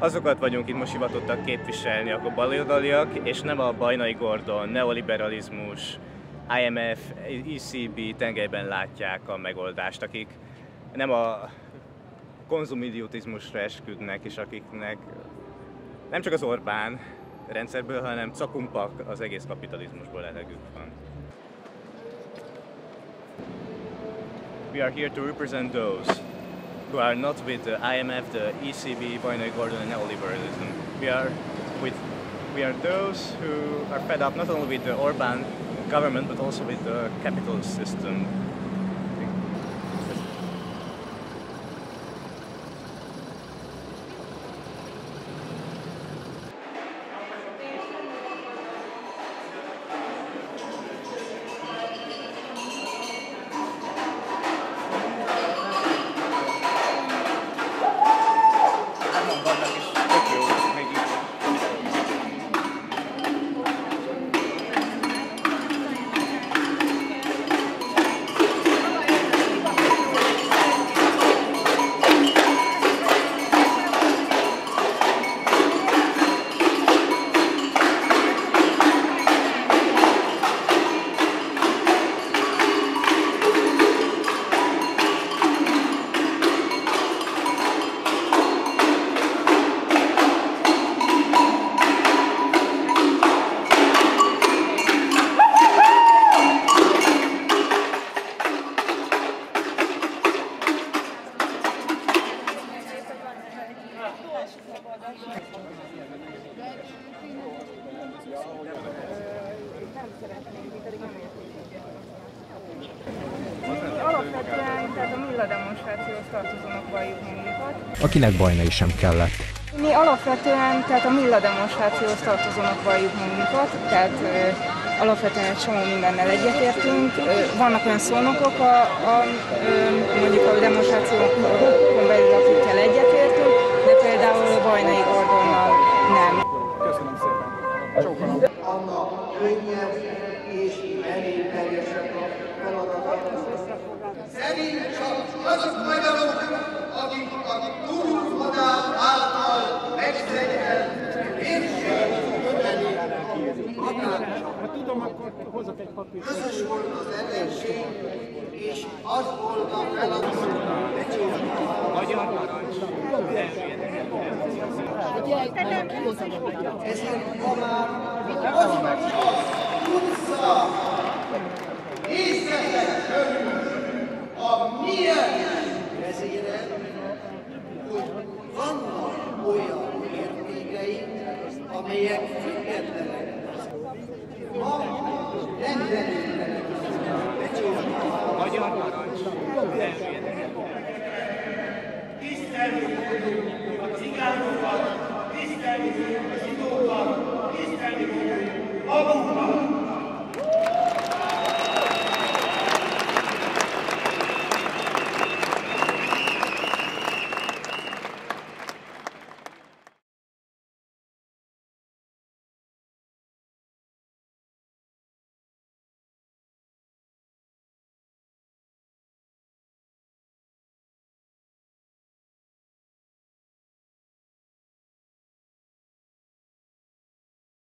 azokat vagyunk itt most hivatottak képviselni, akkor baloldaliak, és nem a Bajnai Gordon, neoliberalizmus, IMF, ECB tengelyben látják a megoldást, akik nem a konzumidiotizmusra esküdnek, és akiknek nem csak az Orbán rendszerből, hanem cakumpak az egész kapitalizmusból elegük van. We are here to represent those who are not with uh, the IMF, the ECB, Binary Gordon and neoliberalism. We are with we are those who are fed up not only with the Orban government but also with the capitalist system alapvetően, tehát a Milla demonstrációhoz tartozónak valljuk magunkat. akinek bajnai sem kellett. Mi alapvetően, tehát a Milla demonstrációhoz tartozónak valljuk magunkat, tehát ö, alapvetően egy csomó mindennel egyetértünk. Ö, vannak olyan szónokok, a, a, ö, mondjuk a demonstrációkon belül, akikkel egyetértünk, de például a Bajnai Gordonnal nem. Annak könnyebb és erőteljesebb a feladata. Szerint csak azok magyarok, akik akkor hozok egy papírt. Közös volt az ellenség, és az volt a feladat, Magyar narancs. A gyerek kihozom a magyar. Ezért ma már az van az, utca, nézzetek körül a milyen vezére, hogy vannak olyan értékeink, amelyek függetlenek and then